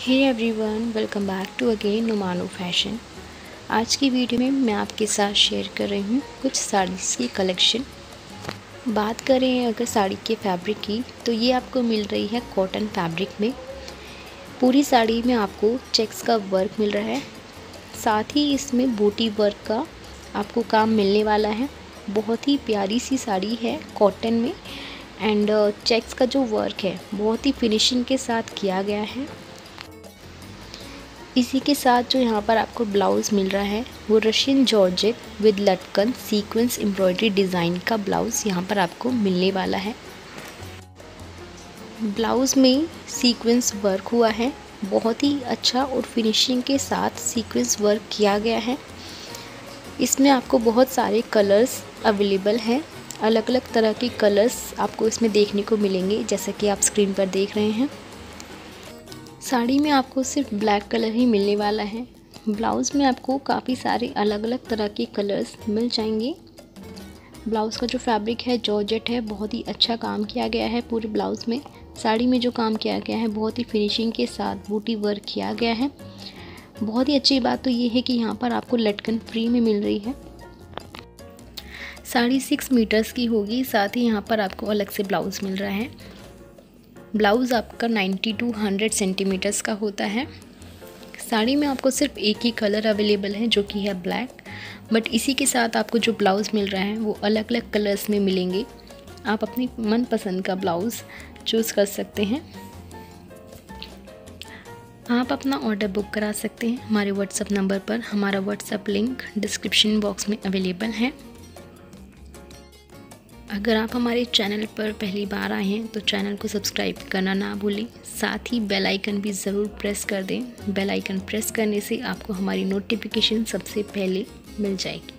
Hey everyone welcome back to again नुमानो fashion आज की video में मैं आपके साथ शेयर कर रही हूँ कुछ साड़ीज़ की कलेक्शन बात करें अगर साड़ी के फैब्रिक की तो ये आपको मिल रही है कॉटन फैब्रिक में. पूरी साड़ी में आपको चेक्स का वर्क मिल रहा है. साथ ही इसमें बूटी वर्क का आपको काम मिलने वाला है. बहुत ही प्यारी सी साड़ी है कॉटन में. एंड चेक्स का जो वर्क है, बहुत ही फिनिशिंग के साथ किया गया है. इसी के साथ जो यहाँ पर आपको ब्लाउज़ मिल रहा है, वो रशियन जॉर्जेट विद लटकन सीक्वेंस एम्ब्रॉयडरी डिज़ाइन का ब्लाउज़ यहाँ पर आपको मिलने वाला है। ब्लाउज़ में सीक्वेंस वर्क हुआ है। बहुत ही अच्छा और फिनिशिंग के साथ सीक्वेंस वर्क किया गया है। इसमें आपको बहुत सारे कलर्स अवेलेबल हैं। अलग अलग तरह के कलर्स आपको इसमें देखने को मिलेंगे, जैसा कि आप स्क्रीन पर देख रहे हैं। साड़ी में आपको सिर्फ़ ब्लैक कलर ही मिलने वाला है। ब्लाउज़ में आपको काफ़ी सारे अलग अलग तरह के कलर्स मिल जाएँगे। ब्लाउज़ का जो फैब्रिक है जॉर्जेट है, बहुत ही अच्छा काम किया गया है पूरे ब्लाउज़ में। साड़ी में जो काम किया गया है, बहुत ही फिनिशिंग के साथ बूटी वर्क किया गया है। बहुत ही अच्छी बात तो ये है कि यहाँ पर आपको लटकन फ्री में मिल रही है। साड़ी सिक्स मीटर्स की होगी, साथ ही यहाँ पर आपको अलग से ब्लाउज़ मिल रहा है। ब्लाउज़ आपका 90 टू 100 सेंटीमीटर्स का होता है। साड़ी में आपको सिर्फ़ एक ही कलर अवेलेबल है, जो कि है ब्लैक। बट इसी के साथ आपको जो ब्लाउज़ मिल रहा है, वो अलग अलग कलर्स में मिलेंगे। आप अपनी मनपसंद का ब्लाउज़ चूज़ कर सकते हैं। आप अपना ऑर्डर बुक करा सकते हैं। हमारे व्हाट्सएप नंबर पर हमारा व्हाट्सएप लिंक डिस्क्रिप्शन बॉक्स में अवेलेबल है। अगर आप हमारे चैनल पर पहली बार आए हैं तो चैनल को सब्सक्राइब करना ना भूलें। साथ ही बेल आइकन भी ज़रूर प्रेस कर दें। बेल आइकन प्रेस करने से आपको हमारी नोटिफिकेशन सबसे पहले मिल जाएगी।